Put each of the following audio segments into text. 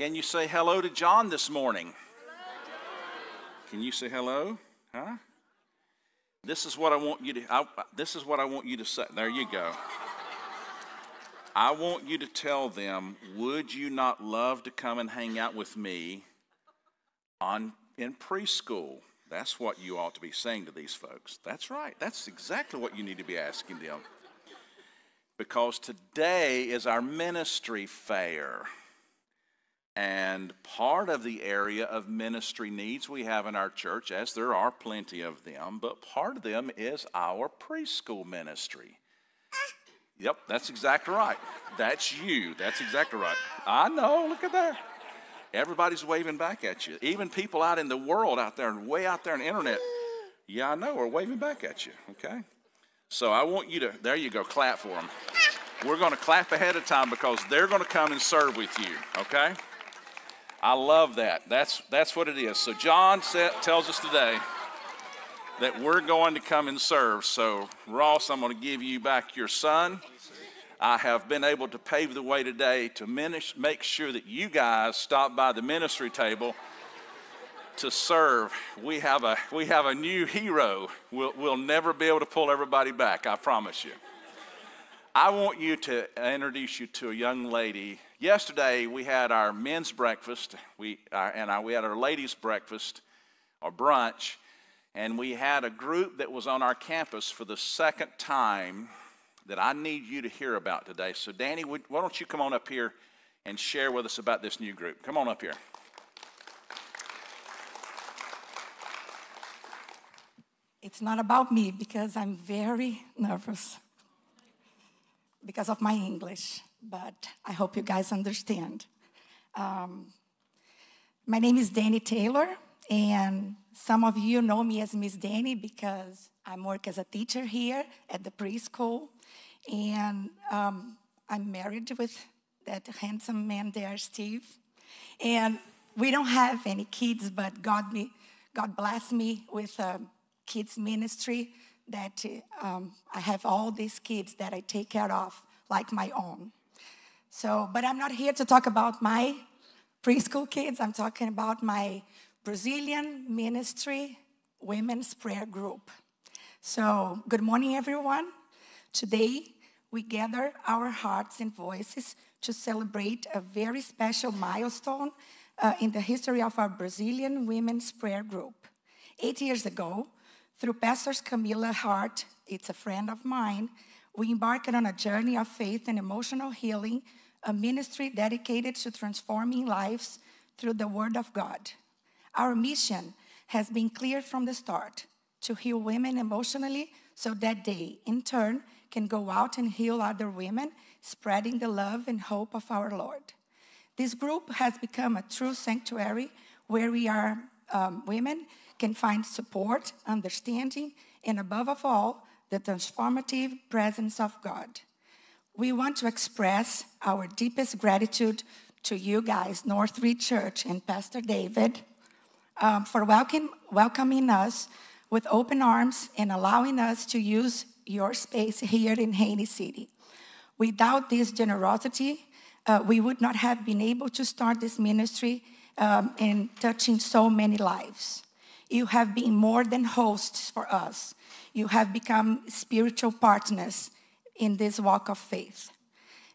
Can you say hello to John this morning? Can you say hello? Huh? This is what I want you to. I, this is what I want you to say. There you go. I want you to tell them, would you not love to come and hang out with me on in preschool? That's what you ought to be saying to these folks. That's right. That's exactly what you need to be asking them. Because today is our ministry fair. And part of the area of ministry needs we have in our church, as there are plenty of them, but part of them is our preschool ministry. Yep, that's exactly right. That's you. That's exactly right. I know, look at that. Everybody's waving back at you. Even people out in the world out there, and way out there on the internet, yeah, I know, We're waving back at you, okay? So I want you to, there you go, clap for them. We're going to clap ahead of time because they're going to come and serve with you, okay? I love that. That's, that's what it is. So, John said, tells us today that we're going to come and serve. So, Ross, I'm going to give you back your son. I have been able to pave the way today to make sure that you guys stop by the ministry table to serve. We have a, we have a new hero. We'll, we'll never be able to pull everybody back, I promise you. I want you to introduce you to a young lady. Yesterday we had our men's breakfast, we uh, and our, we had our ladies' breakfast or brunch, and we had a group that was on our campus for the second time that I need you to hear about today. So, Danny, why don't you come on up here and share with us about this new group? Come on up here. It's not about me because I'm very nervous because of my English, but I hope you guys understand. Um, my name is Danny Taylor, and some of you know me as Miss Danny because I work as a teacher here at the preschool, and um, I'm married with that handsome man there, Steve. And we don't have any kids, but God, me, God bless me with a kids ministry that um, I have all these kids that I take care of like my own. So, but I'm not here to talk about my preschool kids. I'm talking about my Brazilian ministry women's prayer group. So, good morning, everyone. Today, we gather our hearts and voices to celebrate a very special milestone uh, in the history of our Brazilian women's prayer group. Eight years ago, through Pastors Camila Hart, it's a friend of mine, we embarked on a journey of faith and emotional healing, a ministry dedicated to transforming lives through the Word of God. Our mission has been clear from the start to heal women emotionally so that they, in turn, can go out and heal other women, spreading the love and hope of our Lord. This group has become a true sanctuary where we are um, women can find support, understanding, and above all, the transformative presence of God. We want to express our deepest gratitude to you guys, Northridge Church and Pastor David, um, for welcome, welcoming us with open arms and allowing us to use your space here in Haines City. Without this generosity, uh, we would not have been able to start this ministry um, and touching so many lives. You have been more than hosts for us. You have become spiritual partners in this walk of faith.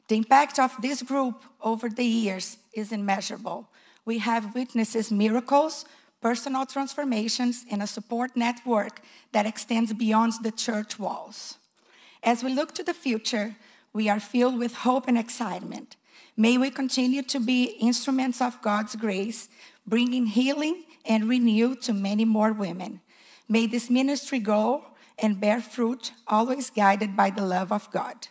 The impact of this group over the years is immeasurable. We have witnessed miracles, personal transformations, and a support network that extends beyond the church walls. As we look to the future, we are filled with hope and excitement. May we continue to be instruments of God's grace, bringing healing and renew to many more women. May this ministry grow and bear fruit, always guided by the love of God.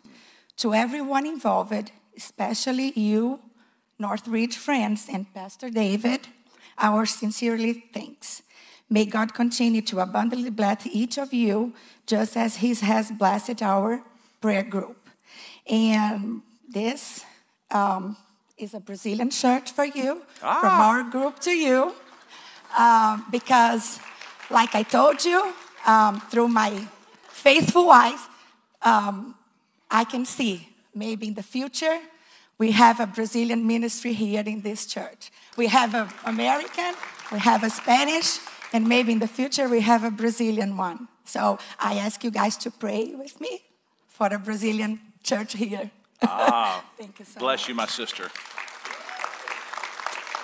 To everyone involved, especially you, Northridge friends, and Pastor David, our sincerely thanks. May God continue to abundantly bless each of you, just as He has blessed our prayer group. And this um, is a Brazilian shirt for you, ah. from our group to you um, because, like I told you, um, through my faithful eyes, um, I can see maybe in the future We have a Brazilian ministry here in this church. We have an American, we have a Spanish, and maybe in the future we have a Brazilian one. So I ask you guys to pray with me for a Brazilian church here. Ah, Thank you so bless much. you, my sister.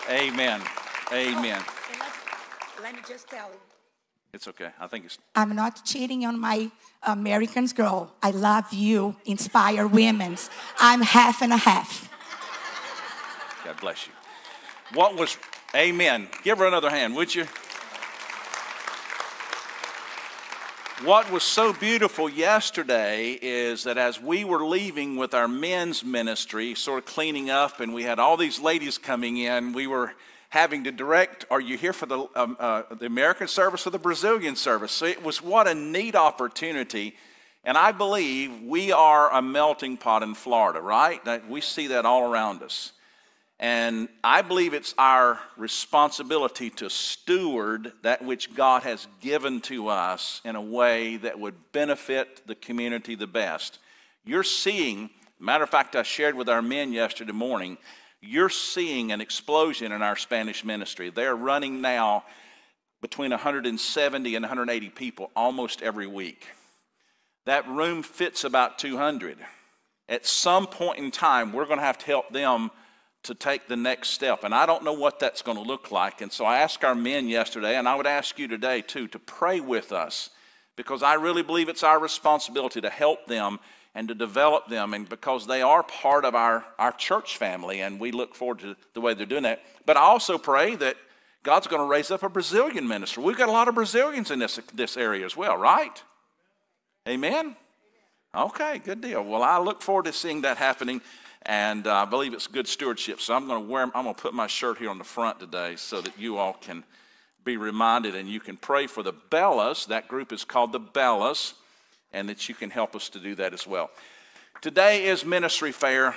Amen. Amen. Let me just tell you. It's okay. I think it's I'm not cheating on my Americans girl. I love you, inspire women's. I'm half and a half. God bless you. What was, amen. Give her another hand, would you? What was so beautiful yesterday is that as we were leaving with our men's ministry, sort of cleaning up, and we had all these ladies coming in, we were having to direct, are you here for the, um, uh, the American service or the Brazilian service? So it was what a neat opportunity. And I believe we are a melting pot in Florida, right? We see that all around us. And I believe it's our responsibility to steward that which God has given to us in a way that would benefit the community the best. You're seeing, matter of fact, I shared with our men yesterday morning, you're seeing an explosion in our Spanish ministry. They're running now between 170 and 180 people almost every week. That room fits about 200. At some point in time, we're going to have to help them to take the next step. And I don't know what that's going to look like. And so I asked our men yesterday, and I would ask you today too, to pray with us because I really believe it's our responsibility to help them and to develop them, and because they are part of our, our church family, and we look forward to the way they're doing that. But I also pray that God's going to raise up a Brazilian minister. We've got a lot of Brazilians in this, this area as well, right? Amen? Okay, good deal. Well, I look forward to seeing that happening, and uh, I believe it's good stewardship. So I'm going to wear, I'm going to put my shirt here on the front today so that you all can be reminded and you can pray for the Bellas. That group is called the Bellas and that you can help us to do that as well. Today is ministry fair,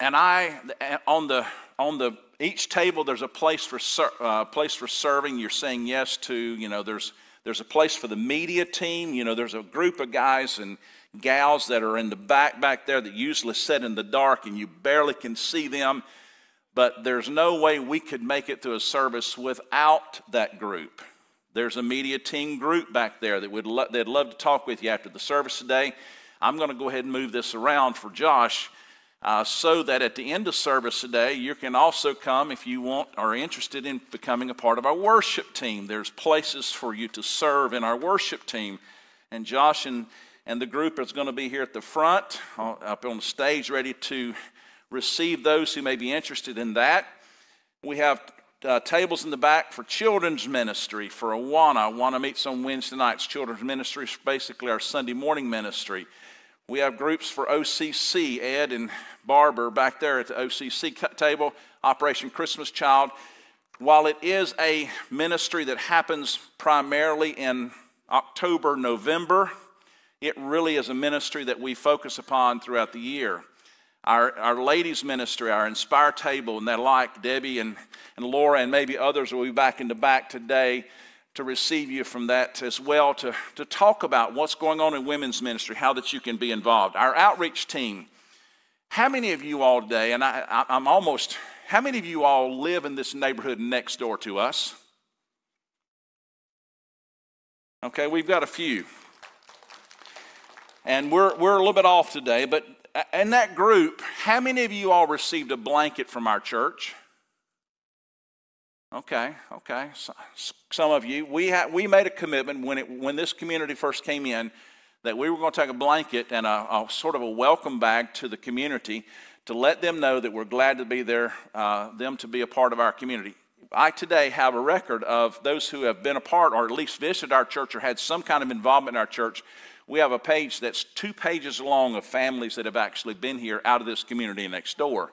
and I on the on the each table there's a place for uh, place for serving. You're saying yes to you know there's there's a place for the media team. You know there's a group of guys and gals that are in the back back there that usually sit in the dark and you barely can see them. But there's no way we could make it through a service without that group. There's a media team group back there that would lo- they'd love to talk with you after the service today. I'm going to go ahead and move this around for Josh uh, so that at the end of service today, you can also come if you want or are interested in becoming a part of our worship team. There's places for you to serve in our worship team. And Josh and, and the group is going to be here at the front, uh, up on the stage, ready to receive those who may be interested in that. We have uh, tables in the back for children's ministry for Awana. Awana meets on Wednesday nights. Children's ministry is basically our Sunday morning ministry. We have groups for OCC, Ed and Barber back there at the OCC table, Operation Christmas Child. While it is a ministry that happens primarily in October, November, it really is a ministry that we focus upon throughout the year our, our ladies' ministry, our Inspire table, and that like, Debbie and, and Laura, and maybe others will be back in the back today to receive you from that as well, to, to talk about what's going on in women's ministry, how that you can be involved. Our outreach team, how many of you all today, and I, I, I'm almost, how many of you all live in this neighborhood next door to us? Okay, we've got a few. And we're, we're a little bit off today, but in that group, how many of you all received a blanket from our church? Okay, okay. Some of you. We, had, we made a commitment when, it, when this community first came in that we were going to take a blanket and a, a sort of a welcome bag to the community to let them know that we're glad to be there, uh, them to be a part of our community. I today have a record of those who have been a part or at least visited our church or had some kind of involvement in our church we have a page that's two pages long of families that have actually been here out of this community next door.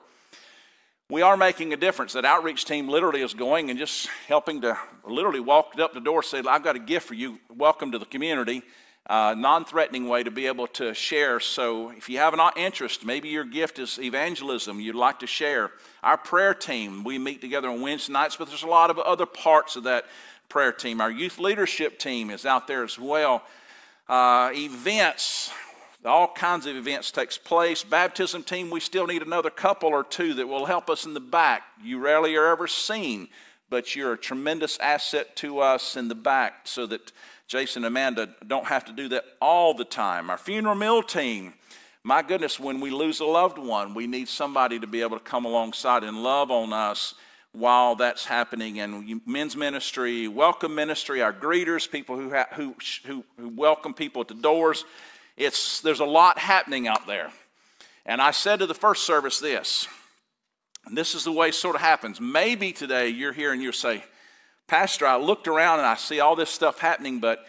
We are making a difference. That outreach team literally is going and just helping to literally walk up the door, say, I've got a gift for you. Welcome to the community. Uh, non threatening way to be able to share. So, if you have an interest, maybe your gift is evangelism, you'd like to share. Our prayer team, we meet together on Wednesday nights, but there's a lot of other parts of that prayer team. Our youth leadership team is out there as well uh, events. all kinds of events takes place. Baptism team, we still need another couple or two that will help us in the back. You rarely are ever seen, but you're a tremendous asset to us in the back so that Jason and Amanda don't have to do that all the time. Our funeral meal team, my goodness, when we lose a loved one, we need somebody to be able to come alongside and love on us while that's happening. And men's ministry, welcome ministry, our greeters, people who, ha- who, who, who welcome people at the doors. It's, there's a lot happening out there. And I said to the first service this, and this is the way it sort of happens. Maybe today you're here and you say, Pastor, I looked around and I see all this stuff happening, but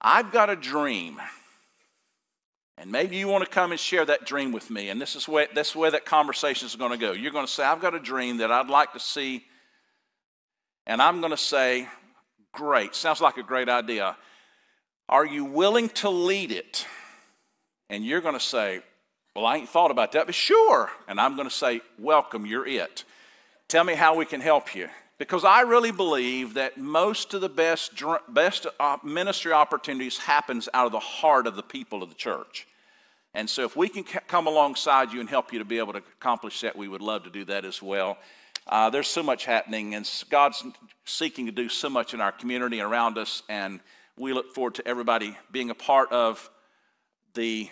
I've got a dream. And maybe you want to come and share that dream with me. And this is where, this is where that conversation is going to go. You're going to say, I've got a dream that I'd like to see. And I'm going to say, Great. Sounds like a great idea. Are you willing to lead it? And you're going to say, Well, I ain't thought about that, but sure. And I'm going to say, Welcome, you're it. Tell me how we can help you. Because I really believe that most of the best, best uh, ministry opportunities happens out of the heart of the people of the church. And so if we can come alongside you and help you to be able to accomplish that, we would love to do that as well. Uh, there's so much happening, and God's seeking to do so much in our community and around us, and we look forward to everybody being a part of the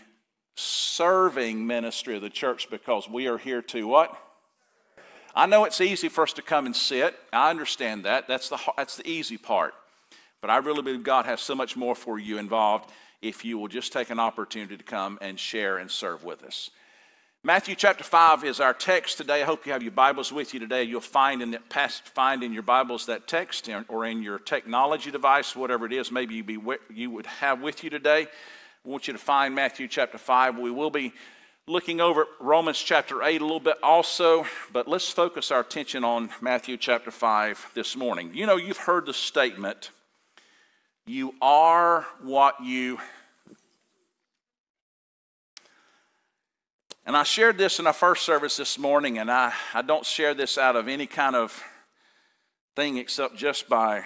serving ministry of the church because we are here to what? I know it's easy for us to come and sit. I understand that. That's the, that's the easy part. But I really believe God has so much more for you involved if you will just take an opportunity to come and share and serve with us. Matthew chapter 5 is our text today. I hope you have your Bibles with you today. You'll find in, the past, find in your Bibles that text or in your technology device, whatever it is, maybe you, be, you would have with you today. I want you to find Matthew chapter 5. We will be looking over Romans chapter 8 a little bit also, but let's focus our attention on Matthew chapter 5 this morning. You know, you've heard the statement, you are what you. And I shared this in our first service this morning, and I, I don't share this out of any kind of thing except just by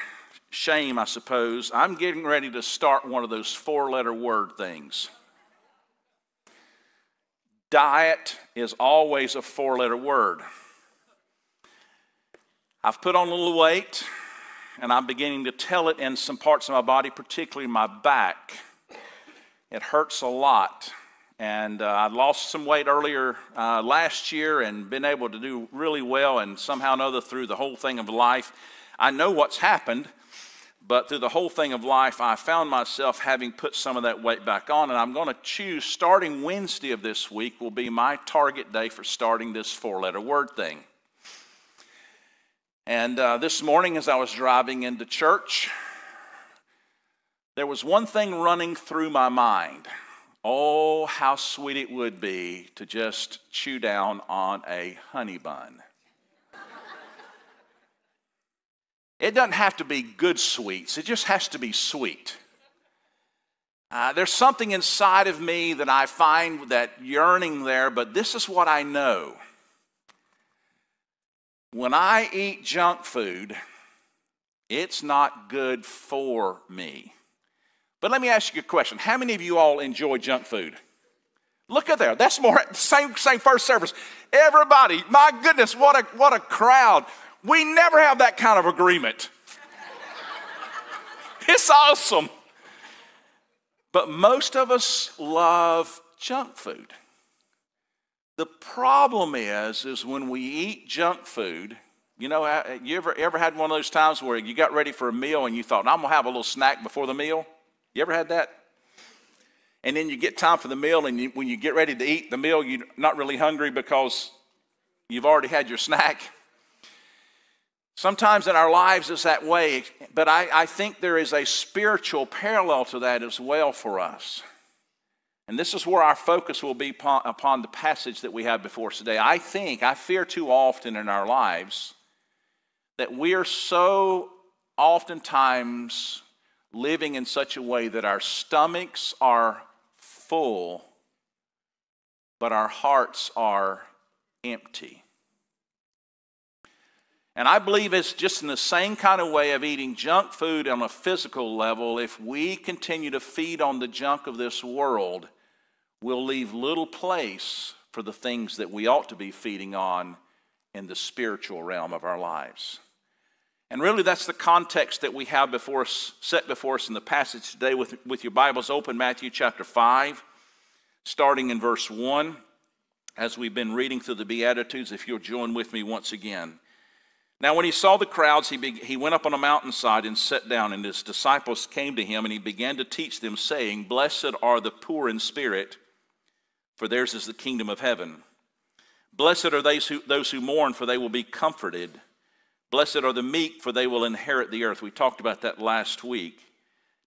shame, I suppose, I'm getting ready to start one of those four letter word things. Diet is always a four letter word. I've put on a little weight, and I'm beginning to tell it in some parts of my body, particularly my back. It hurts a lot. And uh, I lost some weight earlier uh, last year and been able to do really well, and somehow or another through the whole thing of life. I know what's happened but through the whole thing of life, I found myself having put some of that weight back on. And I'm going to choose, starting Wednesday of this week, will be my target day for starting this four letter word thing. And uh, this morning, as I was driving into church, there was one thing running through my mind. Oh, how sweet it would be to just chew down on a honey bun. It doesn't have to be good sweets, it just has to be sweet. Uh, there's something inside of me that I find that yearning there, but this is what I know. When I eat junk food, it's not good for me. But let me ask you a question. How many of you all enjoy junk food? Look at there. That's more same same first service. Everybody, my goodness, what a what a crowd. We never have that kind of agreement. it's awesome. But most of us love junk food. The problem is, is when we eat junk food, you know, you ever, ever had one of those times where you got ready for a meal and you thought, I'm going to have a little snack before the meal? You ever had that? And then you get time for the meal, and you, when you get ready to eat the meal, you're not really hungry because you've already had your snack. Sometimes in our lives it's that way, but I, I, think there is a spiritual parallel to that as well for us. And this is where our focus will be upon, upon the passage that we have before us today. I think, I fear too often in our lives that we are so oftentimes living in such a way that our stomachs are full, but our hearts are empty. And I believe it's just in the same kind of way of eating junk food on a physical level. If we continue to feed on the junk of this world, we'll leave little place for the things that we ought to be feeding on in the spiritual realm of our lives. And really, that's the context that we have before us, set before us in the passage today with, with your Bibles open, Matthew chapter 5, starting in verse 1, as we've been reading through the Beatitudes, if you'll join with me once again. Now, when he saw the crowds, he, be, he went up on a mountainside and sat down, and his disciples came to him, and he began to teach them, saying, Blessed are the poor in spirit, for theirs is the kingdom of heaven. Blessed are those who, those who mourn, for they will be comforted. Blessed are the meek, for they will inherit the earth. We talked about that last week.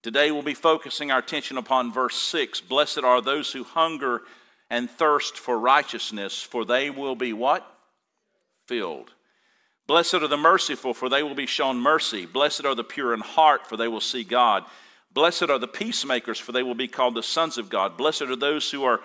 Today we'll be focusing our attention upon verse 6. Blessed are those who hunger and thirst for righteousness, for they will be what? Filled. Blessed are the merciful, for they will be shown mercy. Blessed are the pure in heart, for they will see God. Blessed are the peacemakers, for they will be called the sons of God. Blessed are those who are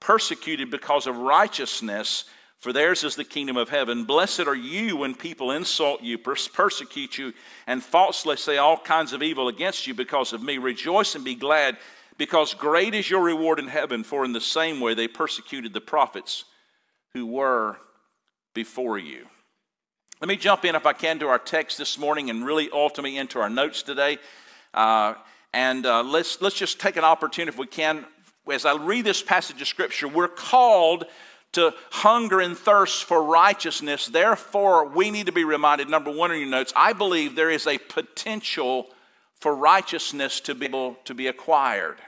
persecuted because of righteousness, for theirs is the kingdom of heaven. Blessed are you when people insult you, persecute you, and falsely say all kinds of evil against you because of me. Rejoice and be glad, because great is your reward in heaven, for in the same way they persecuted the prophets who were before you. Let me jump in, if I can, to our text this morning and really ultimately into our notes today. Uh, and uh, let's, let's just take an opportunity, if we can, as I read this passage of Scripture, we're called to hunger and thirst for righteousness. Therefore, we need to be reminded number one in your notes, I believe there is a potential for righteousness to be able to be acquired.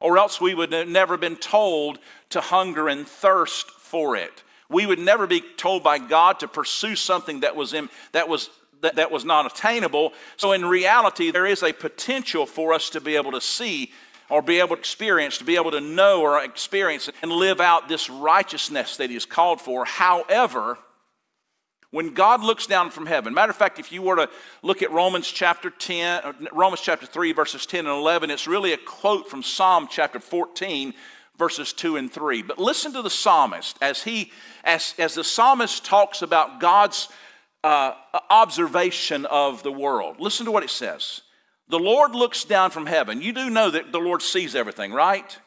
Or else we would have never been told to hunger and thirst for it. We would never be told by God to pursue something that was, in, that was that, that was not attainable. So, in reality, there is a potential for us to be able to see or be able to experience, to be able to know or experience and live out this righteousness that He's called for. However, when God looks down from heaven, matter of fact, if you were to look at Romans chapter 10, uh, Romans chapter 3, verses 10 and 11, it's really a quote from Psalm chapter 14, verses 2 and 3. But listen to the psalmist as he, as, as the psalmist talks about God's uh, observation of the world. Listen to what it says. The Lord looks down from heaven. You do know that the Lord sees everything, right?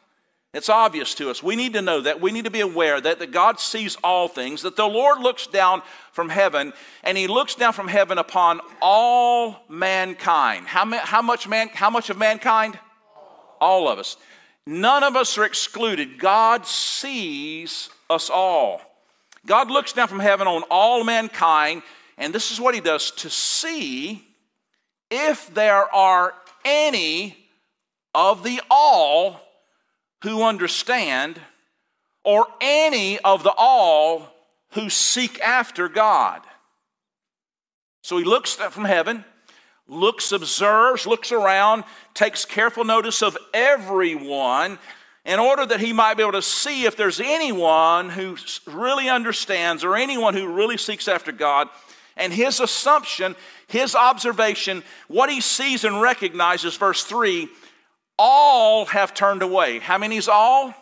It's obvious to us. We need to know that. We need to be aware that, that God sees all things, that the Lord looks down from heaven, and He looks down from heaven upon all mankind. How, how, much, man, how much of mankind? All of us. None of us are excluded. God sees us all. God looks down from heaven on all mankind, and this is what He does to see if there are any of the all who understand, or any of the all who seek after God. So he looks from heaven, looks, observes, looks around, takes careful notice of everyone in order that he might be able to see if there's anyone who really understands or anyone who really seeks after God. And his assumption his observation, what he sees and recognizes, verse 3 all have turned away. How many is all?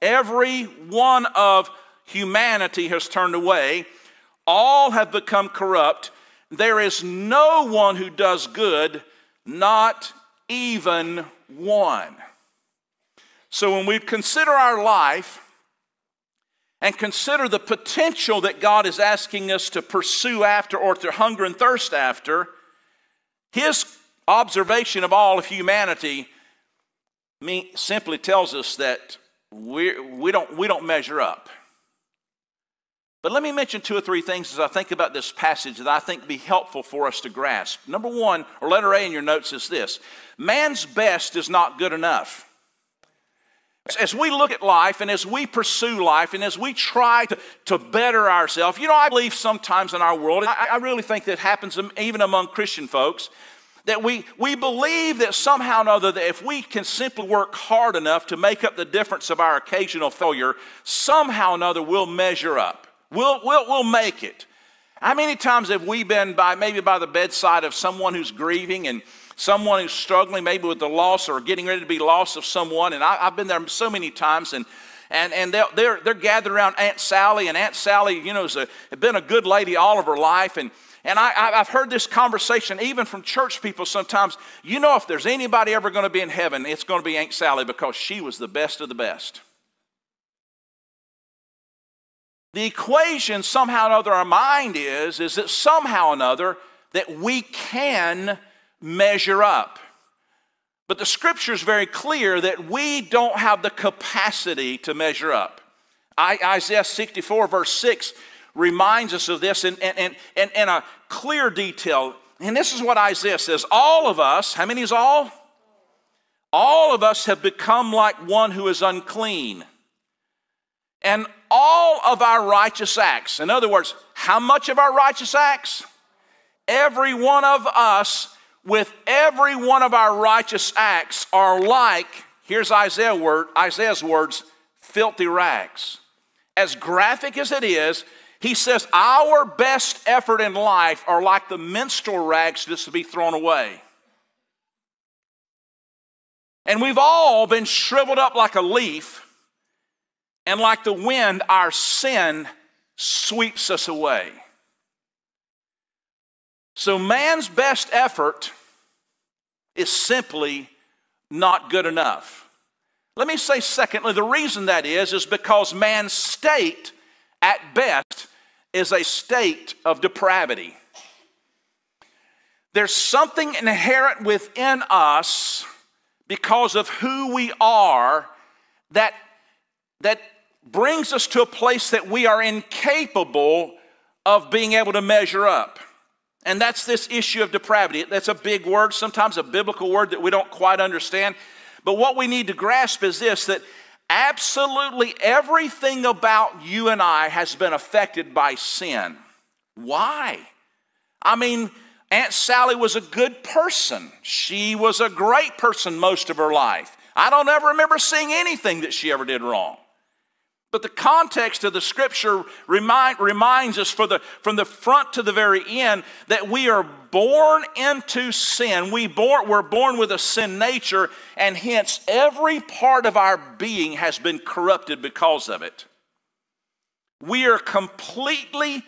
Every one of humanity has turned away. All have become corrupt. There is no one who does good, not even one. So when we consider our life, and consider the potential that God is asking us to pursue after or to hunger and thirst after, his observation of all of humanity simply tells us that we, we, don't, we don't measure up. But let me mention two or three things as I think about this passage that I think be helpful for us to grasp. Number one, or letter A in your notes, is this man's best is not good enough. As we look at life and as we pursue life and as we try to, to better ourselves, you know, I believe sometimes in our world, I, I really think that happens even among Christian folks, that we, we believe that somehow or another that if we can simply work hard enough to make up the difference of our occasional failure, somehow or another we'll measure up. We'll, we'll, we'll make it. How many times have we been by maybe by the bedside of someone who's grieving and someone who's struggling maybe with the loss or getting ready to be lost of someone. And I, have been there so many times, and and, and they're, they're gathered around Aunt Sally, and Aunt Sally, you know, has been a good lady all of her life, and, And I, have heard this conversation even from church people sometimes. You know, if there's anybody ever going to be in heaven, it's going to be Aunt Sally because she was the best of the best. The equation somehow or another our mind is, is that somehow or another that we can measure up. But the scripture is very clear that we don't have the capacity to measure up. I, Isaiah 64, verse 6, reminds us of this in, in, in, in a clear detail. And this is what Isaiah says All of us, how many is all? All of us have become like one who is unclean. And all of our righteous acts, in other words, how much of our righteous acts? Every one of us, with every one of our righteous acts, are like, here's Isaiah word, Isaiah's words, filthy rags. As graphic as it is, he says, Our best effort in life are like the menstrual rags just to be thrown away. And we've all been shriveled up like a leaf, and like the wind, our sin sweeps us away. So, man's best effort is simply not good enough. Let me say, secondly, the reason that is, is because man's state at best is a state of depravity. There's something inherent within us because of who we are that, that brings us to a place that we are incapable of being able to measure up. And that's this issue of depravity. That's a big word, sometimes a biblical word that we don't quite understand. But what we need to grasp is this that absolutely everything about you and I has been affected by sin. Why? I mean, Aunt Sally was a good person. She was a great person most of her life. I don't ever remember seeing anything that she ever did wrong. But the context of the scripture remind, reminds us the, from the front to the very end that we are born into sin. We born, we're born with a sin nature, and hence every part of our being has been corrupted because of it. We are completely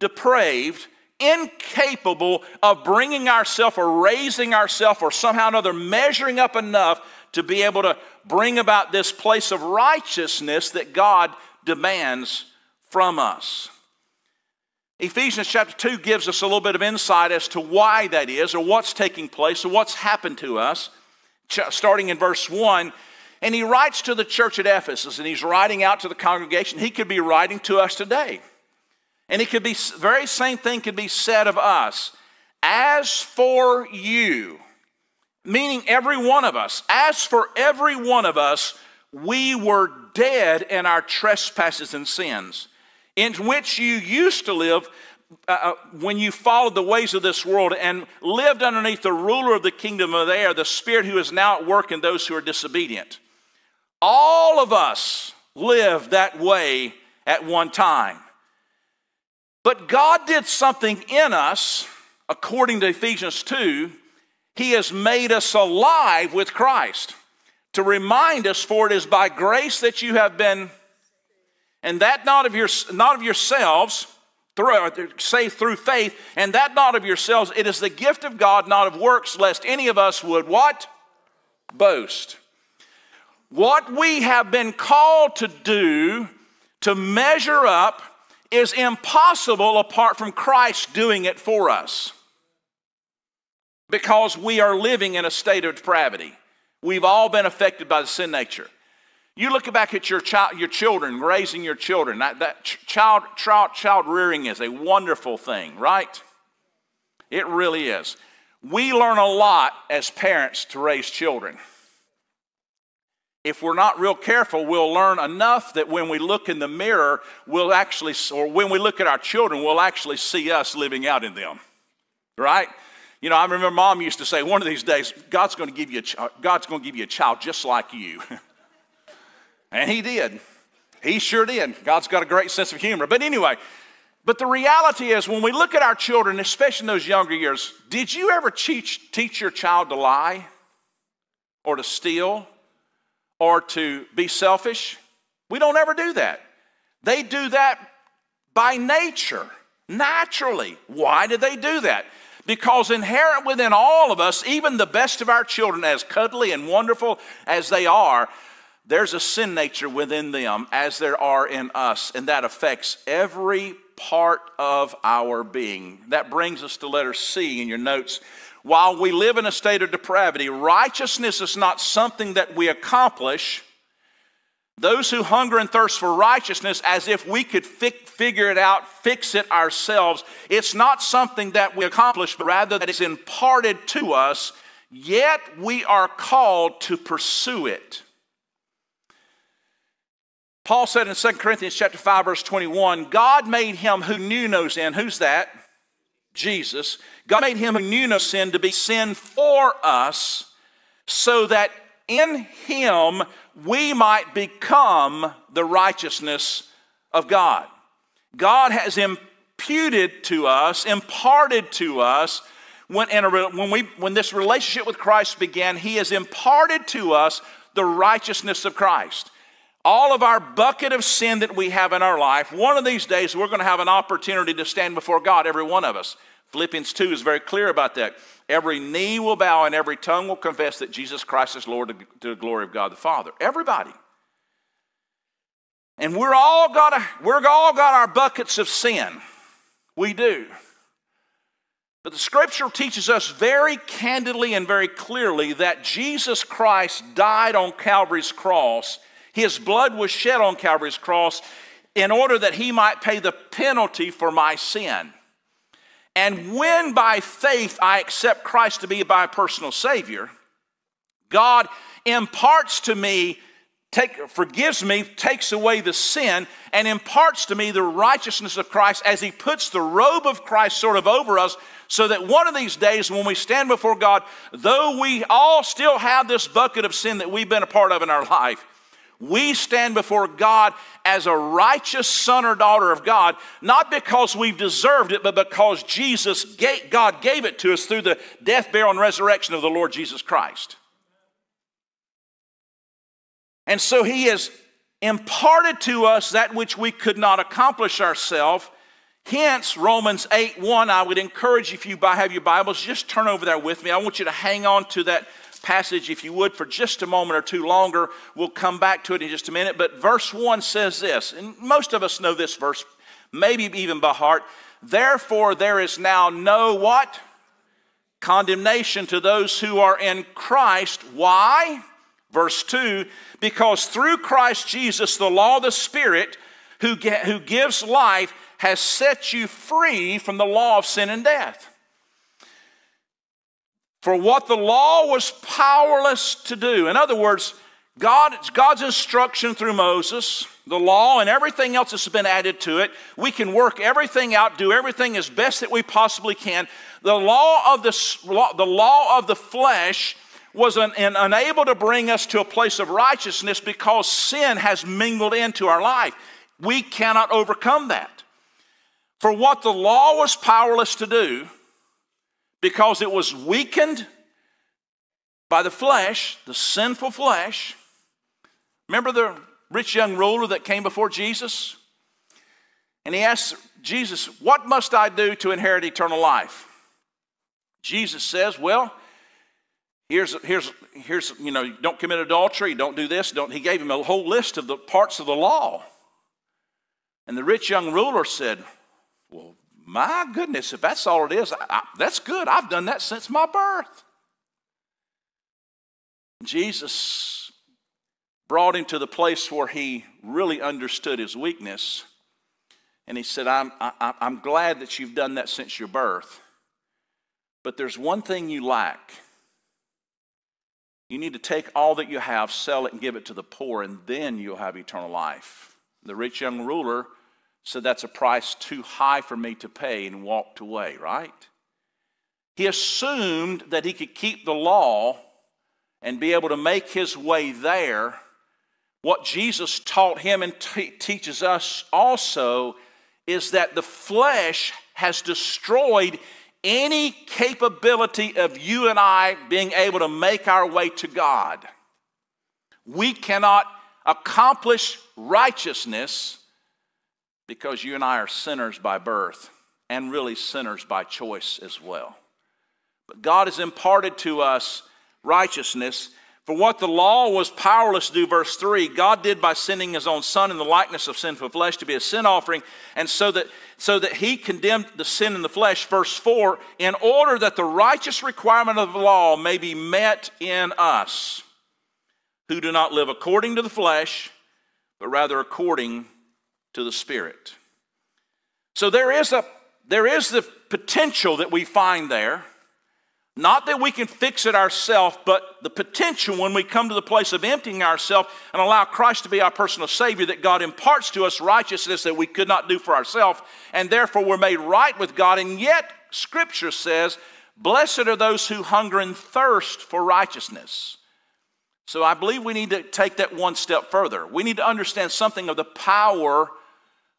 depraved, incapable of bringing ourselves or raising ourselves or somehow or another measuring up enough to be able to bring about this place of righteousness that God demands from us. Ephesians chapter 2 gives us a little bit of insight as to why that is, or what's taking place, or what's happened to us, starting in verse 1. And he writes to the church at Ephesus, and he's writing out to the congregation. He could be writing to us today. And it could be, very same thing could be said of us. As for you, meaning every one of us. As for every one of us, we were dead in our trespasses and sins, in which you used to live uh, uh, when you followed the ways of this world and lived underneath the ruler of the kingdom of the air, the spirit who is now at work in those who are disobedient. All of us lived that way at one time. But God did something in us, according to Ephesians 2, he has made us alive with Christ to remind us, for it is by grace that you have been, and that not of, your, not of yourselves, through, saved through faith, and that not of yourselves. It is the gift of God, not of works, lest any of us would what? Boast. What we have been called to do to measure up is impossible apart from Christ doing it for us because we are living in a state of depravity. We've all been affected by the sin nature. You look back at your child, your children, raising your children. That, that child, child, child rearing is a wonderful thing, right? It really is. We learn a lot as parents to raise children. If we're not real careful, we'll learn enough that when we look in the mirror, we'll actually, or when we look at our children, we'll actually see us living out in them, right? You know, I remember mom used to say, one of these days, God's going to give you a, ch- God's going to give you a child just like you. and he did. He sure did. God's got a great sense of humor. But anyway, but the reality is when we look at our children, especially in those younger years, did you ever teach, teach your child to lie or to steal or to be selfish? We don't ever do that. They do that by nature. Naturally. Why do they do that? Because inherent within all of us, even the best of our children, as cuddly and wonderful as they are, there's a sin nature within them as there are in us, and that affects every part of our being. That brings us to letter C in your notes. While we live in a state of depravity, righteousness is not something that we accomplish. Those who hunger and thirst for righteousness, as if we could fi- figure it out, fix it ourselves, it's not something that we accomplish, but rather that is imparted to us, yet we are called to pursue it. Paul said in 2 Corinthians chapter 5 verse 21, God made him who knew no sin. Who's that? Jesus. God made him who knew no sin to be sin for us so that in him we might become the righteousness of God. God has imputed to us, imparted to us, when, a, when, we, when this relationship with Christ began, He has imparted to us the righteousness of Christ all of our bucket of sin that we have in our life, one of these days we're going to have an opportunity to stand before God, every one of us. Philippians 2 is very clear about that. Every knee will bow and every tongue will confess that Jesus Christ is Lord to the glory of God the Father. Everybody. And we're all got a, we're all got our buckets of sin. We do. But the scripture teaches us very candidly and very clearly that Jesus Christ died on Calvary's cross his blood was shed on Calvary's cross in order that he might pay the penalty for my sin. And when by faith I accept Christ to be my personal Savior, God imparts to me, take, forgives me, takes away the sin, and imparts to me the righteousness of Christ as He puts the robe of Christ sort of over us, so that one of these days when we stand before God, though we all still have this bucket of sin that we've been a part of in our life, we stand before God as a righteous son or daughter of God, not because we've deserved it, but because Jesus, gave, God gave it to us through the death, burial, and resurrection of the Lord Jesus Christ. And so He has imparted to us that which we could not accomplish ourselves. Hence, Romans 8 1, I would encourage you if you have your Bibles, just turn over there with me. I want you to hang on to that passage, if you would, for just a moment or two longer. We'll come back to it in just a minute. But verse 1 says this, and most of us know this verse, maybe even by heart. Therefore, there is now no what? Condemnation to those who are in Christ. Why? Verse 2 Because through Christ Jesus, the law of the Spirit, who, get, who gives life, has set you free from the law of sin and death. For what the law was powerless to do. In other words, God, God's instruction through Moses, the law, and everything else that's been added to it, we can work everything out, do everything as best that we possibly can. The law of the, the, law of the flesh was un, un, unable to bring us to a place of righteousness because sin has mingled into our life. We cannot overcome that. For what the law was powerless to do, because it was weakened by the flesh, the sinful flesh. Remember the rich young ruler that came before Jesus? And he asked Jesus, What must I do to inherit eternal life? Jesus says, Well, here's, here's, here's you know, don't commit adultery, don't do this, don't. He gave him a whole list of the parts of the law. And the rich young ruler said, my goodness, if that's all it is, I, that's good. I've done that since my birth. Jesus brought him to the place where he really understood his weakness. And he said, I'm, I, I'm glad that you've done that since your birth. But there's one thing you lack. You need to take all that you have, sell it, and give it to the poor, and then you'll have eternal life. The rich young ruler said, That's a price too high for me to pay, and walked away, right? He assumed that he could keep the law and be able to make his way there. What Jesus taught him and teaches us also is that the flesh has destroyed any capability of you and I being able to make our way to God. We cannot accomplish righteousness because you and I are sinners by birth. and really sinners by choice as well. But God has imparted to us righteousness. For what the law was powerless to do, verse 3, God did by sending his own Son in the likeness of sinful flesh to be a sin offering, and so that, so that he condemned the sin in the flesh, verse 4, in order that the righteous requirement of the law may be met in us, who do not live according to the flesh, but rather according to the Spirit. So there is, a, there is the potential that we find there not that we can fix it ourselves, but the potential when we come to the place of emptying ourselves and allow Christ to be our personal Savior, that God imparts to us righteousness that we could not do for ourselves, and therefore we're made right with God. And yet, Scripture says, Blessed are those who hunger and thirst for righteousness. So I believe we need to take that one step further. We need to understand something of the power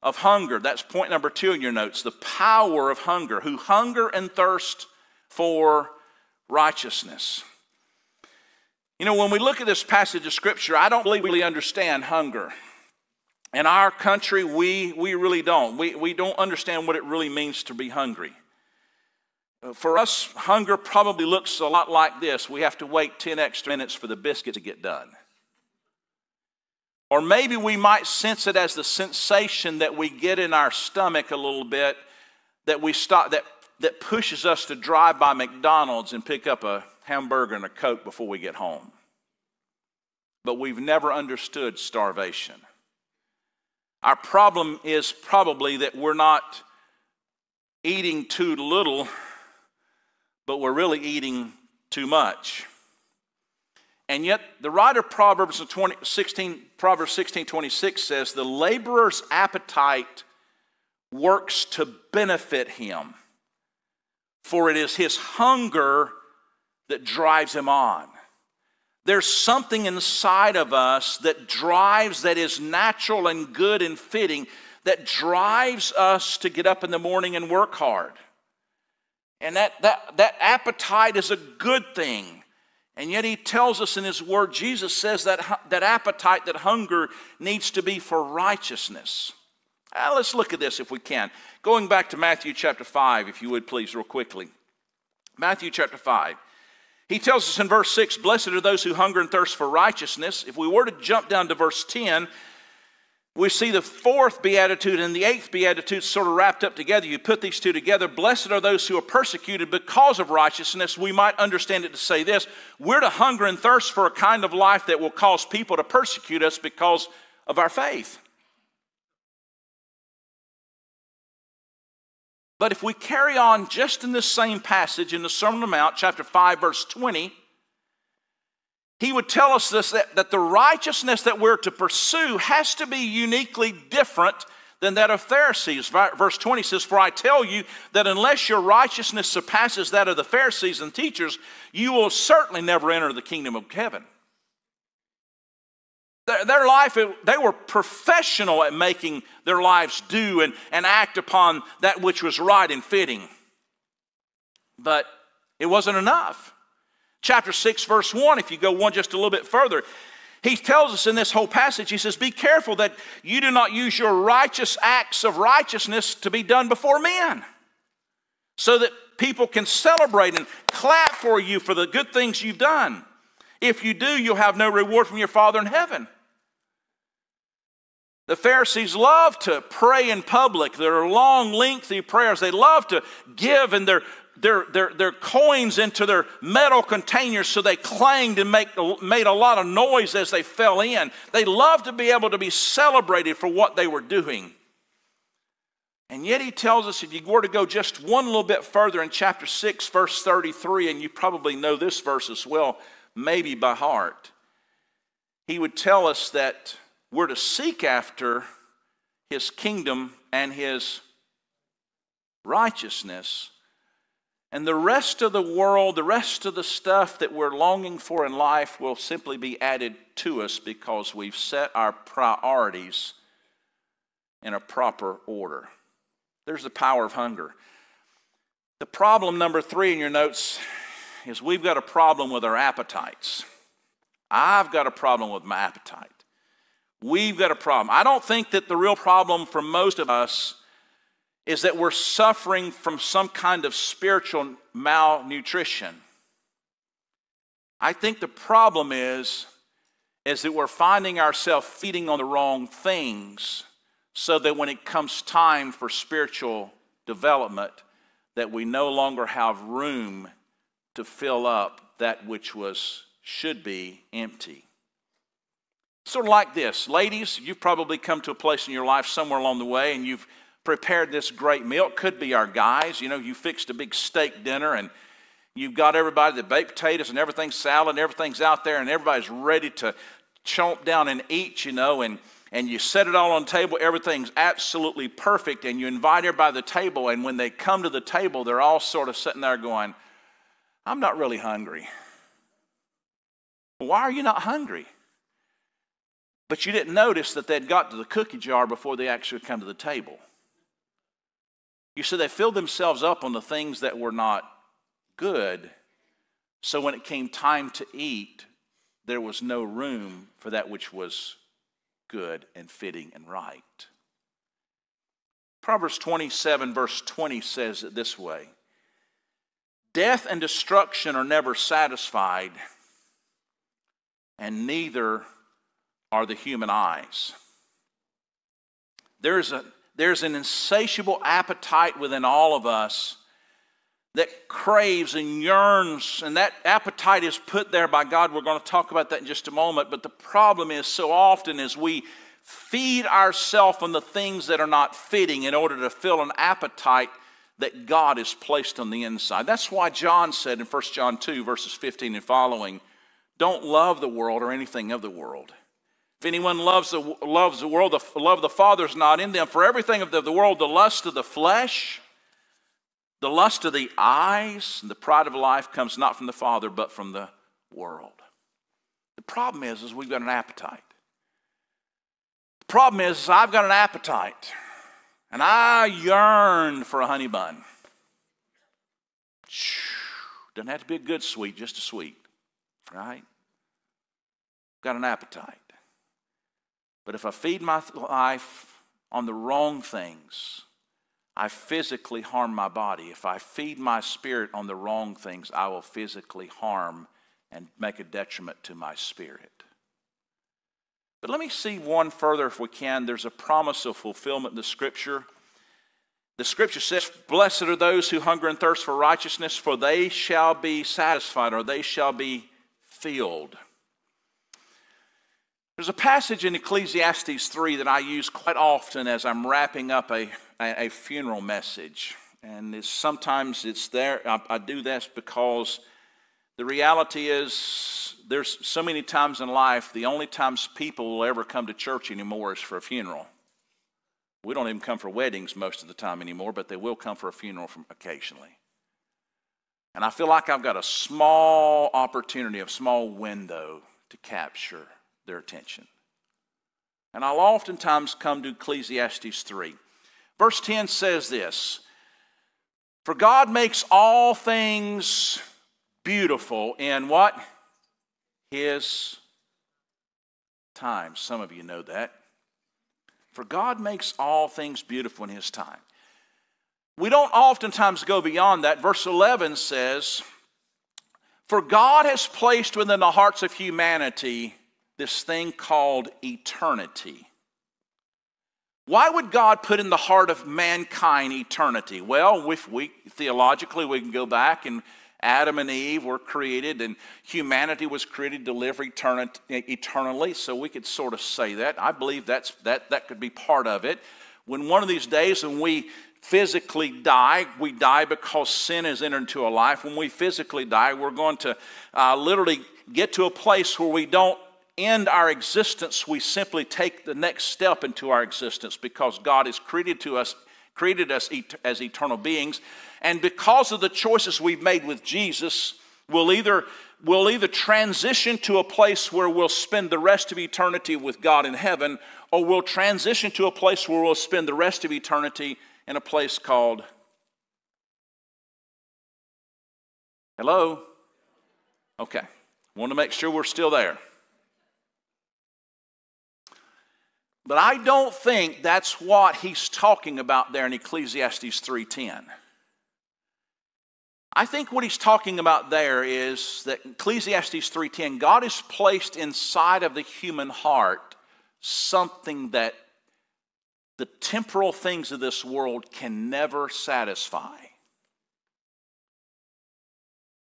of hunger. That's point number two in your notes the power of hunger, who hunger and thirst for righteousness. You know, when we look at this passage of Scripture, I don't really, really understand hunger. In our country, we, we really don't. We, we don't understand what it really means to be hungry. For us, hunger probably looks a lot like this we have to wait 10 extra minutes for the biscuit to get done. Or maybe we might sense it as the sensation that we get in our stomach a little bit that we stop, that that pushes us to drive by McDonald's and pick up a hamburger and a Coke before we get home. But we've never understood starvation. Our problem is probably that we're not eating too little, but we're really eating too much. And yet, the writer of Proverbs 20, 16, Proverbs 16 26 says, The laborer's appetite works to benefit him for it is his hunger that drives him on. There's something inside of us that drives, that is natural and good and fitting, that drives us to get up in the morning and work hard. And that, that, that appetite is a good thing. And yet he tells us in his word, Jesus says that, that appetite, that hunger needs to be for righteousness. Uh, let's look at this if we can. Going back to Matthew chapter 5, if you would please, real quickly. Matthew chapter 5. He tells us in verse 6 Blessed are those who hunger and thirst for righteousness. If we were to jump down to verse 10, we see the fourth beatitude and the eighth beatitude sort of wrapped up together. You put these two together. Blessed are those who are persecuted because of righteousness. We might understand it to say this we're to hunger and thirst for a kind of life that will cause people to persecute us because of our faith. But if we carry on just in this same passage in the Sermon on the Mount, chapter 5, verse 20, he would tell us this that, that the righteousness that we're to pursue has to be uniquely different than that of Pharisees. Verse 20 says, For I tell you that unless your righteousness surpasses that of the Pharisees and teachers, you will certainly never enter the kingdom of heaven. Their, life, they were professional at making their lives do and, and act upon that which was right and fitting. But it wasn't enough. Chapter 6, verse 1, if you go one just a little bit further, he tells us in this whole passage, he says, Be careful that you do not use your righteous acts of righteousness to be done before men, so that people can celebrate and clap for you for the good things you've done. If you do, you'll have no reward from your Father in heaven. The Pharisees love to pray in public. There are long, lengthy prayers. They love to give and their, their, their, their coins into their metal containers so they clanged and make, made a lot of noise as they fell in. They love to be able to be celebrated for what they were doing. And yet he tells us if you were to go just one little bit further in chapter 6, verse 33, and you probably know this verse as well, maybe by heart, he would tell us that we're to seek after his kingdom and his righteousness. And the rest of the world, the rest of the stuff that we're longing for in life will simply be added to us because we've set our priorities in a proper order. There's the power of hunger. The problem number three in your notes is we've got a problem with our appetites. I've got a problem with my appetite. We've got a problem. I don't think that the real problem for most of us is that we're suffering from some kind of spiritual malnutrition. I think the problem is is that we're finding ourselves feeding on the wrong things so that when it comes time for spiritual development that we no longer have room to fill up that which was should be empty sort of like this ladies you've probably come to a place in your life somewhere along the way and you've prepared this great meal it could be our guys you know you fixed a big steak dinner and You've got everybody, the baked potatoes and everything's salad and everything's out there and everybody's ready to chomp down and eat, you know, and, and you set it all on table, everything's absolutely perfect, and you invite everybody to the table, and when they come to the table, they're all sort of sitting there going, I'm not really hungry. Why are you not hungry? But you didn't notice that they'd got to the cookie jar before they actually come to the table. You see, they filled themselves up on the things that were not good. So when it came time to eat, there was no room for that which was good and fitting and right. Proverbs 27, verse 20 says it this way Death and destruction are never satisfied, and neither are the human eyes. There's, a, there's an insatiable appetite within all of us that craves and yearns, and that appetite is put there by God. We're going to talk about that in just a moment. But the problem is, so often as we feed ourselves on the things that are not fitting in order to fill an appetite that God has placed on the inside. That's why John said in 1 John 2, verses 15 and following, don't love the world or anything of the world. If anyone loves the, loves the world, the love of the Father is not in them. For everything of the, the world, the lust of the flesh, the lust of the eyes and the pride of life comes not from the Father, but from the world. The problem is, is we've got an appetite. The problem is, is I've got an appetite, and I yearn for a honey bun. Doesn't have to be a good sweet, just a sweet, right? Got an appetite. But if I feed my life on the wrong things, I physically harm my body. If I feed my spirit on the wrong things, I will physically harm and make a detriment to my spirit. But let me see one further if we can. There's a promise of fulfillment in the scripture. The scripture says, Blessed are those who hunger and thirst for righteousness, for they shall be satisfied or they shall be filled. There's a passage in Ecclesiastes 3 that I use quite often as I'm wrapping up a, a, a funeral message. And it's, sometimes it's there, I, I do this because the reality is there's so many times in life, the only times people will ever come to church anymore is for a funeral. We don't even come for weddings most of the time anymore, but they will come for a funeral from occasionally. And I feel like I've got a small opportunity, a small window to capture their attention. And I'll oftentimes come to Ecclesiastes 3. Verse 10 says this For God makes all things beautiful in what? His time. Some of you know that. For God makes all things beautiful in His time. We don't oftentimes go beyond that. Verse 11 says, For God has placed within the hearts of humanity this thing called eternity. Why would God put in the heart of mankind eternity? Well, if we theologically we can go back and Adam and Eve were created and humanity was created to live eternally, so we could sort of say that. I believe that's, that, that could be part of it. When one of these days when we physically die, we die because sin has entered into our life. When we physically die, we're going to uh, literally get to a place where we don't end our existence, we simply take the next step into our existence because God has created to us created us as eternal beings. And because of the choices we've made with Jesus we'll either we'll either transition to a place where we'll spend the rest of eternity with God in heaven or we'll transition to a place where we'll spend the rest of eternity in a place called Hello? Okay. Want to make sure we're still there But I don't think that's what he's talking about there in Ecclesiastes 3:10. I think what he's talking about there is that Ecclesiastes 3:10 God has placed inside of the human heart something that the temporal things of this world can never satisfy.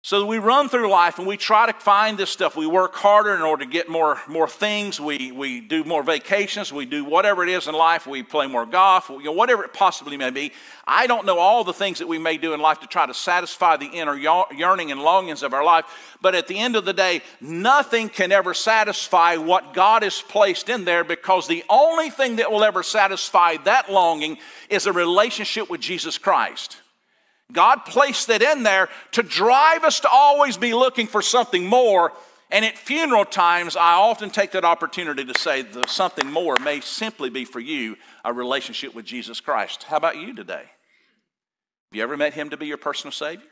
So we run through life and we try to find this stuff. We work harder in order to get more, more things. We, we do more vacations. We do whatever it is in life. We play more golf, you know, whatever it possibly may be. I don't know all the things that we may do in life to try to satisfy the inner yearning and longings of our life. But at the end of the day, nothing can ever satisfy what God has placed in there because the only thing that will ever satisfy that longing is a relationship with Jesus Christ. God placed it in there to drive us to always be looking for something more. And at funeral times, I often take that opportunity to say the something more may simply be for you a relationship with Jesus Christ. How about you today? Have you ever met him to be your personal Savior?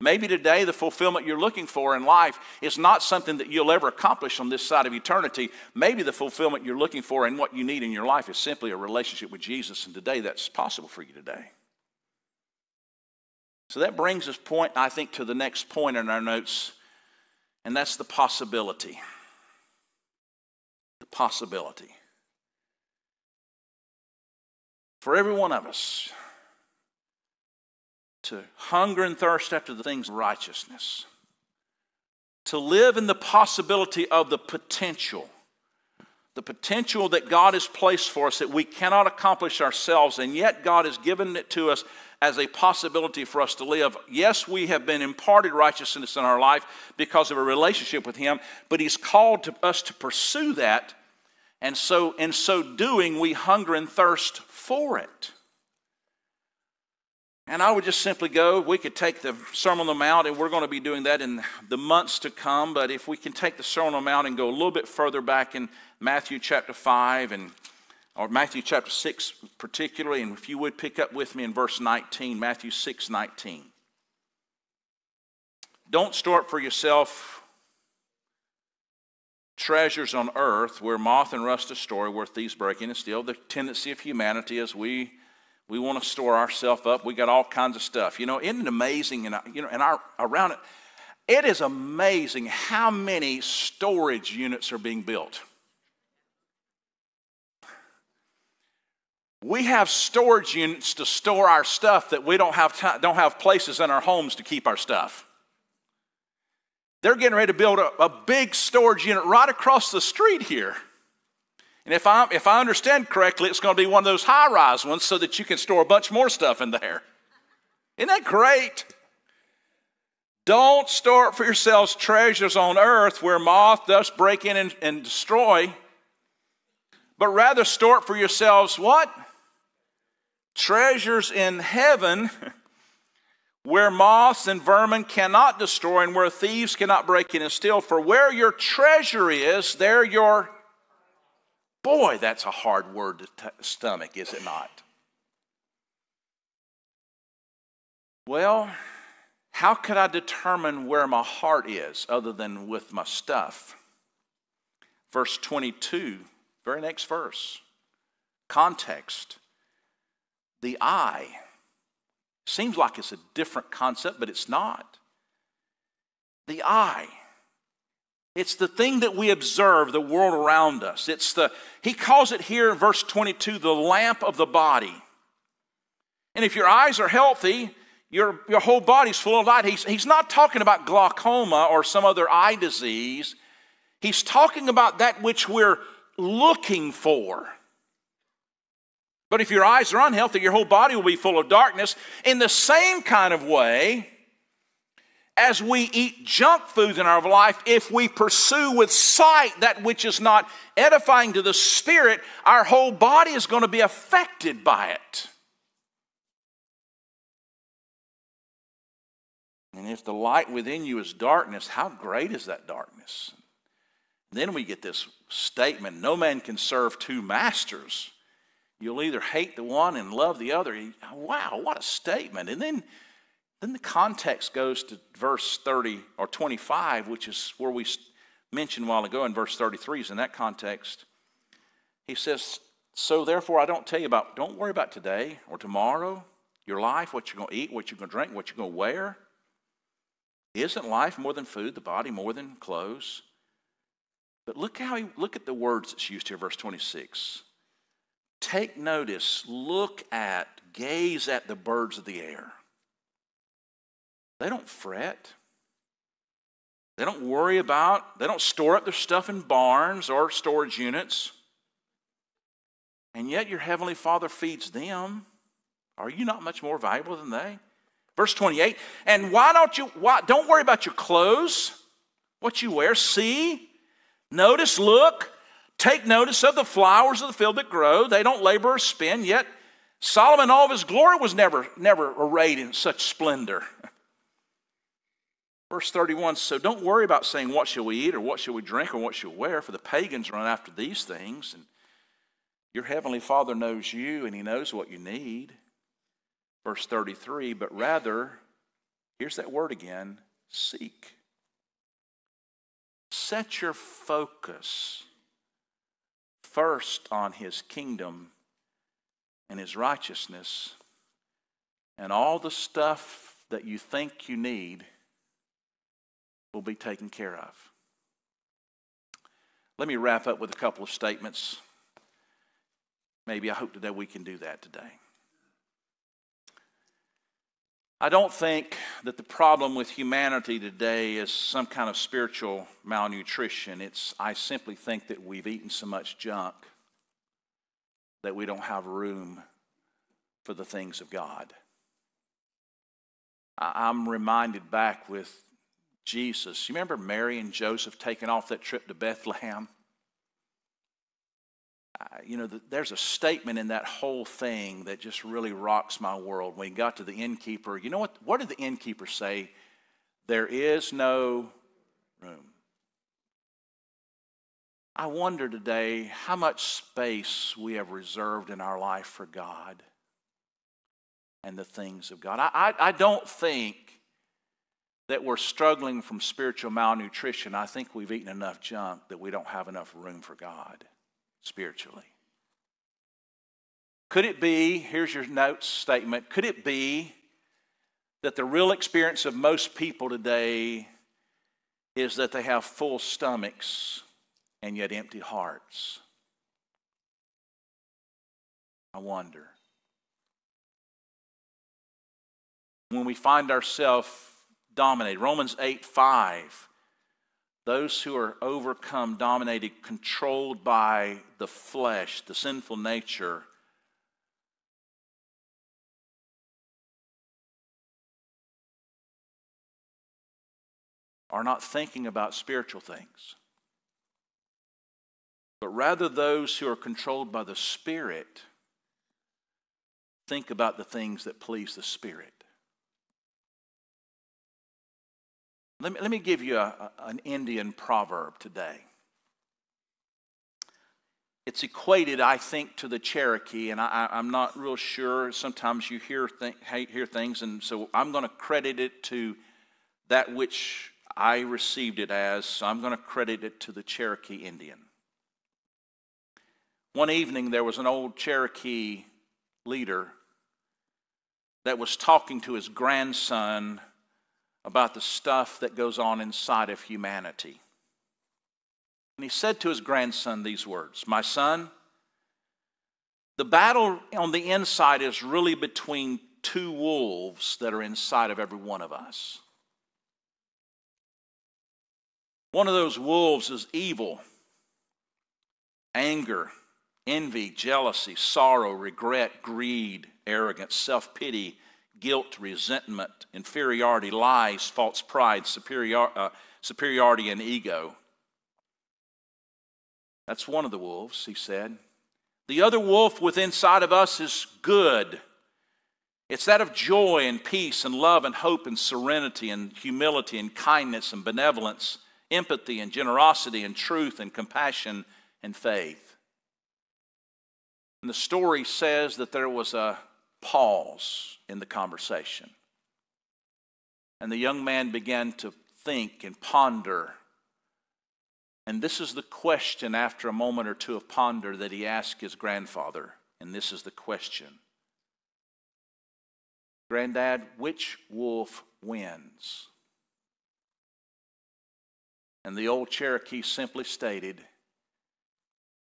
Maybe today the fulfillment you're looking for in life is not something that you'll ever accomplish on this side of eternity. Maybe the fulfillment you're looking for and what you need in your life is simply a relationship with Jesus, and today that's possible for you today. So that brings us point, I think, to the next point in our notes, and that's the possibility. The possibility. For every one of us to hunger and thirst after the things of righteousness, to live in the possibility of the potential the potential that God has placed for us that we cannot accomplish ourselves, and yet God has given it to us as a possibility for us to live. Yes, we have been imparted righteousness in our life because of a relationship with Him, but He's called to us to pursue that, and so in so doing, we hunger and thirst for it. And I would just simply go, we could take the Sermon on the Mount, and we're going to be doing that in the months to come. But if we can take the Sermon on the Mount and go a little bit further back in Matthew chapter 5 and or Matthew chapter 6 particularly, and if you would pick up with me in verse 19, Matthew 6 19. Don't store up for yourself treasures on earth where moth and rust destroy, where thieves break in and steal. The tendency of humanity is we we want to store ourselves up. We got all kinds of stuff. You know, isn't it amazing? And you know, and our around it, it is amazing how many storage units are being built. We have storage units to store our stuff that we don't have, time, don't have places in our homes to keep our stuff. They're getting ready to build a, a big storage unit right across the street here. And if I, if I understand correctly, it's going to be one of those high rise ones so that you can store a bunch more stuff in there. Isn't that great? Don't store for yourselves treasures on earth where moth does break in and, and destroy, but rather store for yourselves what? Treasures in heaven where moths and vermin cannot destroy and where thieves cannot break in and steal. For where your treasure is, there your. Boy, that's a hard word to stomach, is it not? Well, how could I determine where my heart is other than with my stuff? Verse 22, very next verse. Context. The eye. Seems like it's a different concept, but it's not. The eye. It's the thing that we observe, the world around us. It's the, he calls it here in verse 22, the lamp of the body. And if your eyes are healthy, your, your whole body's full of light. He's, he's not talking about glaucoma or some other eye disease. He's talking about that which we're looking for. But if your eyes are unhealthy, your whole body will be full of darkness. In the same kind of way, as we eat junk food in our life, if we pursue with sight that which is not edifying to the spirit, our whole body is going to be affected by it. And if the light within you is darkness, how great is that darkness? Then we get this statement no man can serve two masters. You'll either hate the one and love the other. Wow, what a statement. And then, then the context goes to verse 30 or 25, which is where we mentioned a while ago in verse 33 is in that context. He says, So therefore, I don't tell you about, don't worry about today or tomorrow, your life, what you're going to eat, what you're going to drink, what you're going to wear. Isn't life more than food, the body more than clothes? But look how he, look at the words that's used here, verse 26. Take notice, look at, gaze at the birds of the air. They don't fret. They don't worry about, they don't store up their stuff in barns or storage units. And yet your heavenly Father feeds them. Are you not much more valuable than they? Verse 28, and why don't you why don't worry about your clothes, what you wear. See, notice, look, take notice of the flowers of the field that grow. They don't labor or spin, yet Solomon, all of his glory, was never, never arrayed in such splendor. Verse 31 So don't worry about saying, What shall we eat, or what shall we drink, or what shall we wear? For the pagans run after these things. And your heavenly Father knows you, and he knows what you need. Verse 33 But rather, here's that word again seek. Set your focus first on his kingdom and his righteousness, and all the stuff that you think you need will be taken care of. Let me wrap up with a couple of statements. Maybe I hope today we can do that today. I don't think that the problem with humanity today is some kind of spiritual malnutrition. It's, I simply think that we've eaten so much junk that we don't have room for the things of God. I'm reminded back with Jesus. You remember Mary and Joseph taking off that trip to Bethlehem? You know, the, there's a statement in that whole thing that just really rocks my world. When he got to the innkeeper, you know what? What did the innkeeper say? There is no room. I wonder today how much space we have reserved in our life for God and the things of God. I, I, I don't think that we're struggling from spiritual malnutrition, I think we've eaten enough junk that we don't have enough room for God spiritually. Could it be, here's your notes statement, could it be that the real experience of most people today is that they have full stomachs and yet empty hearts? I wonder. When we find ourselves dominated. Romans 8 5. Those who are overcome, dominated, controlled by the flesh, the sinful nature, are not thinking about spiritual things. But rather, those who are controlled by the Spirit think about the things that please the Spirit. Let me, let me give you a, an Indian proverb today. It's equated, I think, to the Cherokee, and I, am not real sure. Sometimes you hear, th- hear things, and so I'm going to credit it to that which I received it as, so I'm going to credit it to the Cherokee Indian. One evening, there was an old Cherokee leader that was talking to his grandson about the stuff that goes on inside of humanity. And he said to his grandson these words My son, the battle on the inside is really between two wolves that are inside of every one of us. One of those wolves is evil, anger, envy, jealousy, sorrow, regret, greed, arrogance, self pity, guilt, resentment, inferiority, lies, false pride, superior, uh, superiority, and ego. That's one of the wolves, he said. The other wolf within inside of us is good. It's that of joy and peace and love and hope and serenity and humility and kindness and benevolence, empathy and generosity and truth and compassion and faith. And the story says that there was a pause in the conversation. And the young man began to think and ponder And this is the question after a moment or two of ponder that he asked his grandfather. And this is the question Granddad, which wolf wins? And the old Cherokee simply stated,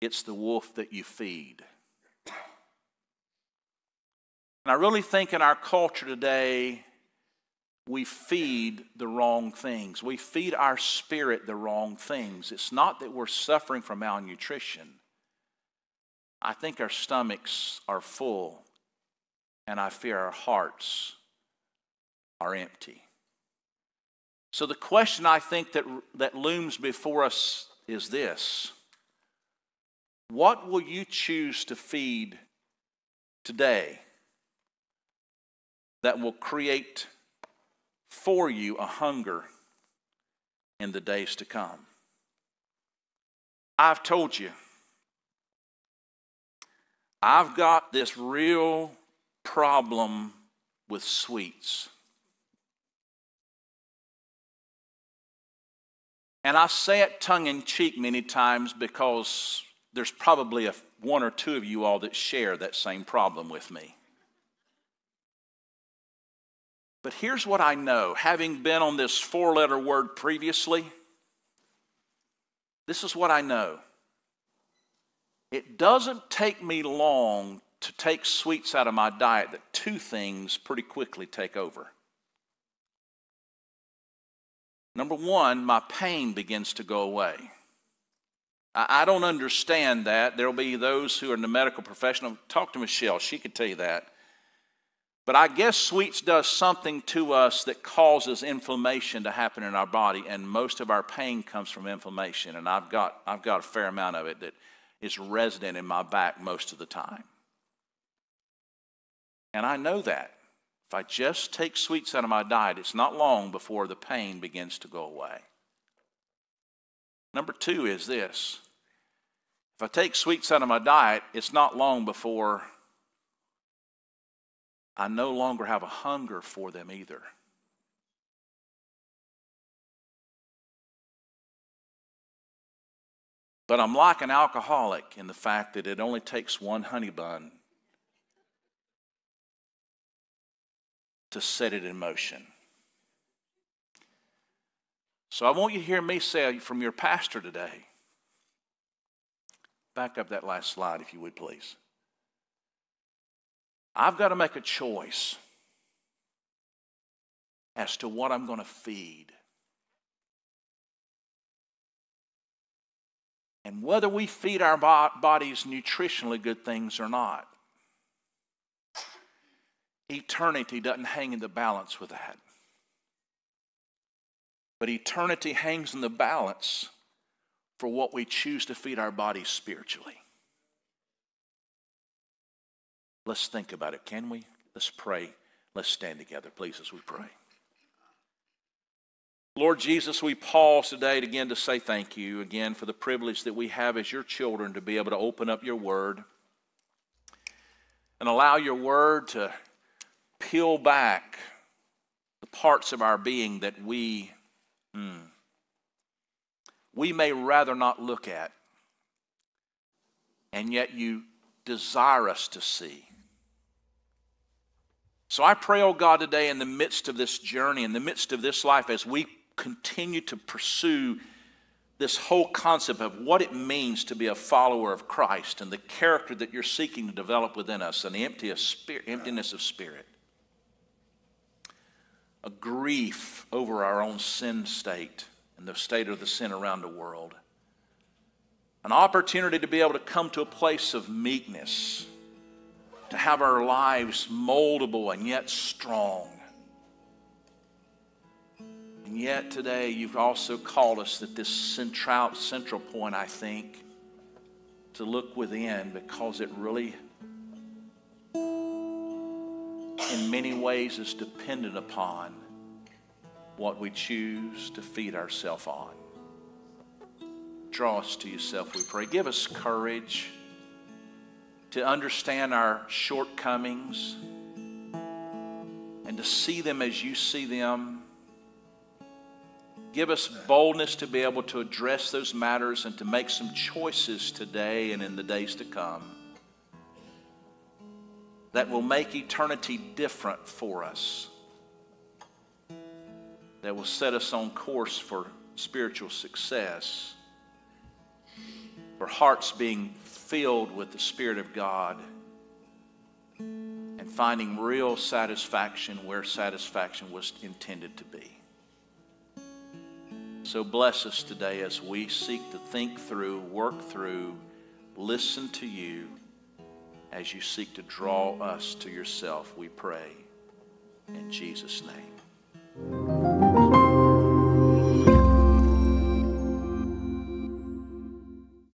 It's the wolf that you feed. And I really think in our culture today, we feed the wrong things. We feed our spirit the wrong things. It's not that we're suffering from malnutrition. I think our stomachs are full, and I fear our hearts are empty. So, the question I think that, that looms before us is this What will you choose to feed today that will create for you a hunger in the days to come. I've told you, I've got this real problem with sweets. And I say it tongue in cheek many times because there's probably a, one or two of you all that share that same problem with me. But here's what I know having been on this four letter word previously, this is what I know. It doesn't take me long to take sweets out of my diet that two things pretty quickly take over. Number one, my pain begins to go away. I, don't understand that. There'll be those who are in the medical profession. Talk to Michelle, she could tell you that. But I guess sweets does something to us that causes inflammation to happen in our body, and most of our pain comes from inflammation. And I've got, I've got a fair amount of it that is resident in my back most of the time. And I know that. If I just take sweets out of my diet, it's not long before the pain begins to go away. Number two is this if I take sweets out of my diet, it's not long before I no longer have a hunger for them either. But I'm like an alcoholic in the fact that it only takes one honey bun to set it in motion. So I want you to hear me say from your pastor today. Back up that last slide, if you would, please. I've got to make a choice as to what I'm going to feed. And whether we feed our bodies nutritionally good things or not. Eternity doesn't hang in the balance with that. But eternity hangs in the balance for what we choose to feed our bodies spiritually. Let's think about it, can we? Let's pray. Let's stand together, please, as we pray. Lord Jesus, we pause today again to say thank you again for the privilege that we have as your children to be able to open up your word and allow your word to peel back the parts of our being that we hmm, we may rather not look at and yet you desire us to see so I pray, oh God, today in the midst of this journey, in the midst of this life, as we continue to pursue this whole concept of what it means to be a follower of Christ and the character that you're seeking to develop within us the emptiness of spirit. A grief over our own sin state and the state of the sin around the world. An opportunity to be able to come to a place of meekness to have our lives moldable and yet strong. And yet today, you've also called us at this central, central point, I think, to look within because it really, in many ways, is dependent upon what we choose to feed ourselves on. Draw us to yourself, we pray. Give us courage to understand our shortcomings and to see them as you see them. Give us boldness to be able to address those matters and to make some choices today and in the days to come that will make eternity different for us, that will set us on course for spiritual success, for hearts being filled with the Spirit of God and finding real satisfaction where satisfaction was intended to be. So bless us today as we seek to think through, work through, listen to you as you seek to draw us to yourself, we pray. In Jesus' name.